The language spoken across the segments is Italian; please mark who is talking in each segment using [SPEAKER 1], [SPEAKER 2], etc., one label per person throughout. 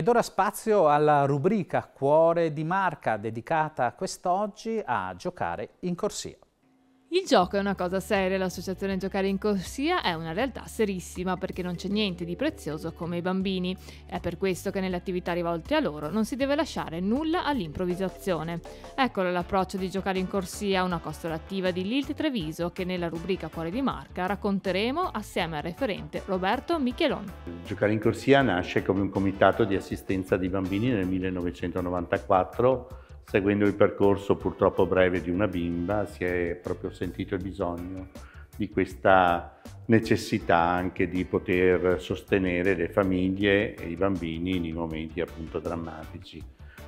[SPEAKER 1] Ed ora spazio alla rubrica Cuore di Marca dedicata quest'oggi a giocare in corsia.
[SPEAKER 2] Il gioco è una cosa seria, l'associazione Giocare in Corsia è una realtà serissima perché non c'è niente di prezioso come i bambini. È per questo che nelle attività rivolte a loro non si deve lasciare nulla all'improvvisazione. Eccolo l'approccio di Giocare in Corsia, una costola attiva di Lilt Treviso che nella rubrica Cuore di Marca racconteremo assieme al referente Roberto Michelon.
[SPEAKER 3] Giocare in Corsia nasce come un comitato di assistenza di bambini nel 1994 seguendo il percorso purtroppo breve di una bimba, si è proprio sentito il bisogno di questa necessità anche di poter sostenere le famiglie e i bambini nei momenti appunto drammatici.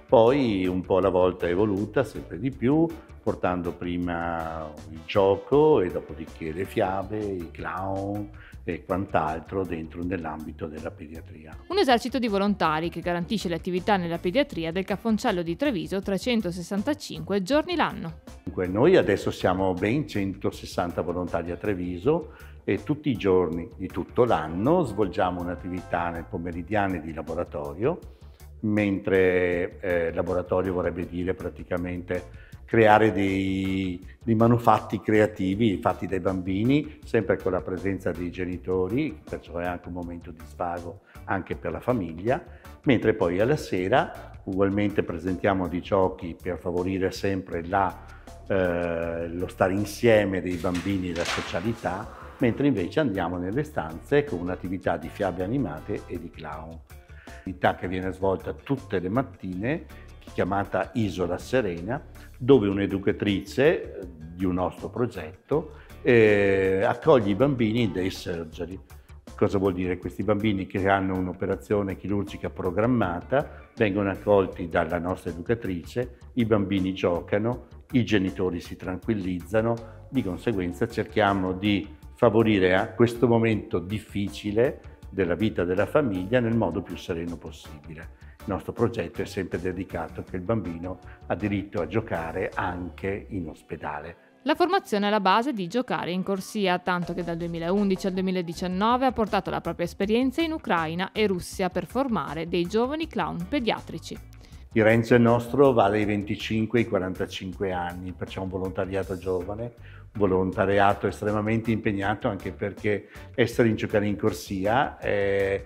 [SPEAKER 3] Poi un po' alla volta è evoluta sempre di più, portando prima il gioco e dopodiché le fiabe, i clown, e quant'altro dentro nell'ambito della pediatria.
[SPEAKER 2] Un esercito di volontari che garantisce le attività nella pediatria del Cafoncello di Treviso 365 giorni l'anno.
[SPEAKER 3] Noi adesso siamo ben 160 volontari a Treviso e tutti i giorni di tutto l'anno svolgiamo un'attività nel pomeridiane di laboratorio, mentre eh, laboratorio vorrebbe dire praticamente creare dei, dei, manufatti creativi fatti dai bambini, sempre con la presenza dei genitori, perciò è anche un momento di svago anche per la famiglia, mentre poi alla sera ugualmente presentiamo dei giochi per favorire sempre la, eh, lo stare insieme dei bambini e la socialità, mentre invece andiamo nelle stanze con un'attività di fiabe animate e di clown. Attività che viene svolta tutte le mattine, chiamata Isola Serena, dove un'educatrice eh, di un nostro progetto eh, accoglie i bambini in day surgery. Cosa vuol dire? Questi bambini che hanno un'operazione chirurgica programmata vengono accolti dalla nostra educatrice, i bambini giocano, i genitori si tranquillizzano, di conseguenza cerchiamo di favorire a questo momento difficile della vita della famiglia nel modo più sereno possibile. Il nostro progetto è sempre dedicato che il bambino ha diritto a giocare anche in ospedale.
[SPEAKER 2] La formazione è la base di giocare in corsia, tanto che dal 2011 al 2019 ha portato la propria esperienza in Ucraina e Russia per formare dei giovani clown pediatrici.
[SPEAKER 3] Il range nostro va dai 25 ai 45 anni, un volontariato giovane, volontariato estremamente impegnato anche perché essere in giocare in corsia è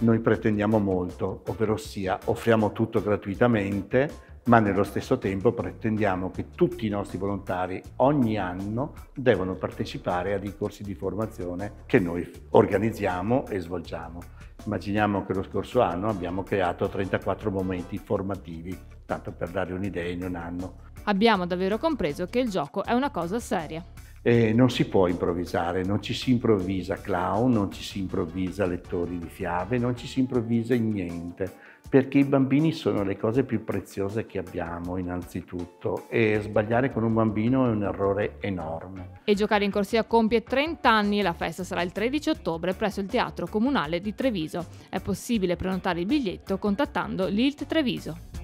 [SPEAKER 3] noi pretendiamo molto, ovvero sia offriamo tutto gratuitamente, ma nello stesso tempo pretendiamo che tutti i nostri volontari ogni anno devono partecipare a dei corsi di formazione che noi organizziamo e svolgiamo. Immaginiamo che lo scorso anno abbiamo creato 34 momenti formativi, tanto per dare un'idea in un anno.
[SPEAKER 2] Abbiamo davvero compreso che il gioco è una cosa seria.
[SPEAKER 3] Eh, non si può improvvisare, non ci si improvvisa clown, non ci si improvvisa lettori di fiabe, non ci si improvvisa in niente, perché i bambini sono le cose più preziose che abbiamo innanzitutto e sbagliare con un bambino è un errore enorme.
[SPEAKER 2] E giocare in corsia compie 30 anni e la festa sarà il 13 ottobre presso il Teatro Comunale di Treviso. È possibile prenotare il biglietto contattando l'ILT Treviso.